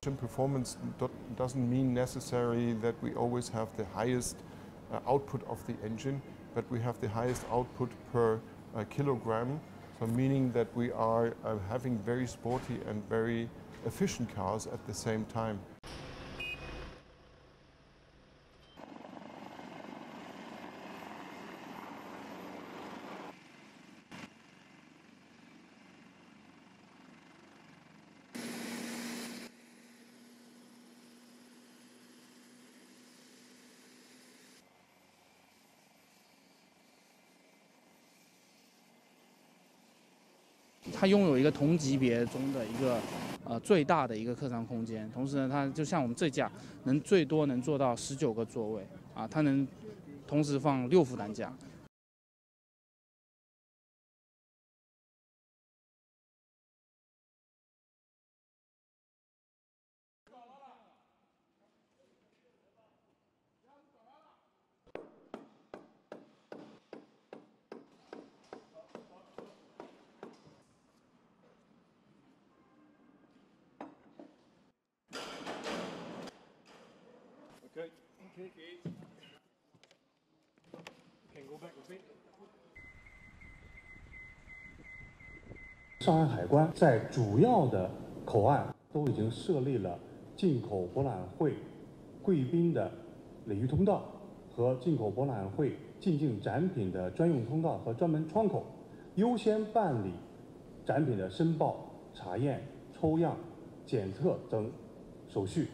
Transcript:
Performance doesn't mean necessarily that we always have the highest uh, output of the engine, but we have the highest output per uh, kilogram. So meaning that we are uh, having very sporty and very efficient cars at the same time. 它拥有一个同级别中的一个呃最大的一个客舱空间，同时呢，它就像我们这架能最多能做到十九个座位啊，它能同时放六副担架。Ok ok，上海海关在主要的口岸都已经设立了进口博览会贵宾的领域通道和进口博览会进境展品的专用通道和专门窗口，优先办理展品的申报、查验、抽样、检测等手续。